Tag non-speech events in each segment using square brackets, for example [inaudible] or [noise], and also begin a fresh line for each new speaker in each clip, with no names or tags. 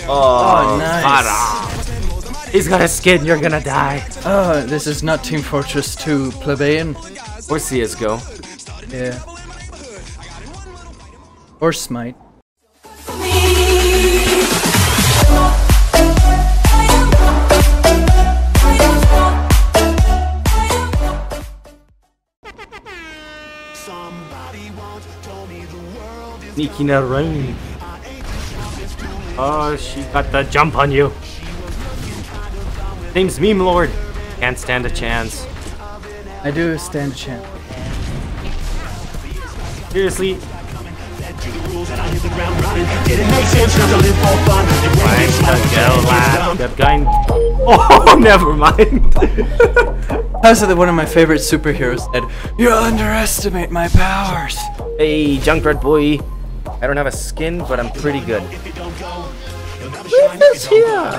Oh, oh,
nice.
Pharah. He's got a skin, you're gonna die.
Oh, this is not Team Fortress 2 plebeian.
Or CSGO.
Yeah. Or Smite.
Sneaking around. Oh, she got the jump on you. Name's Meme Lord. Can't stand a chance.
I do stand a chance.
Seriously,
Didn't make sense not to live for fun. It won't
I'm
be smart,
the girl lad. That guy. Oh, [laughs] never mind.
How's it that one of my favorite superheroes said, You underestimate my powers?
hey, Junkrat boy. I don't have a skin, but I'm pretty good.
Who's here?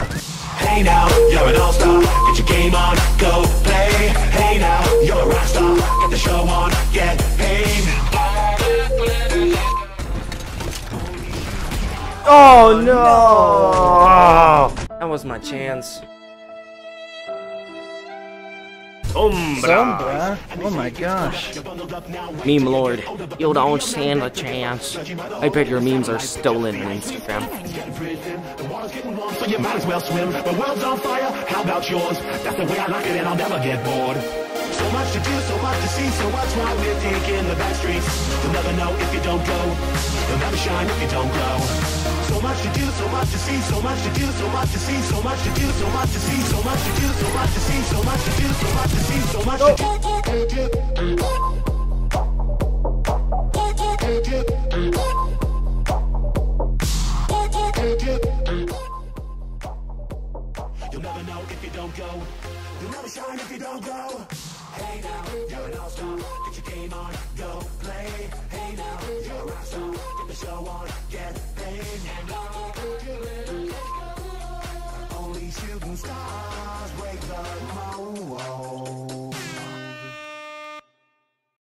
Hey now, you're an all-star. Get your game on, go play. Hey now, you're a rock star. Get the show on, get paid.
Oh no! That was my chance. Sombra.
Sombra? Oh my gosh.
Meme Lord, you don't stand a chance. I bet your memes are stolen on Instagram.
The water's getting warm, so you might as well swim. The world's on fire, how about yours? That's the way I like it, and I'll never get bored. So much to do, so much to see, so what's wrong with taking the back streets? You'll never know if you don't go. You'll never shine if you don't glow. So much to do, so much to see, so much to do, so much to see, so much to do, so much to see, so much to do, so much to see, so much to do, so much to see, so much to do. You'll never know if you don't go. You'll never shine if you don't go. Hey now, you're an all-star. Get your game on, go play. Hey now, you're a rock star. Get the show on, get paid.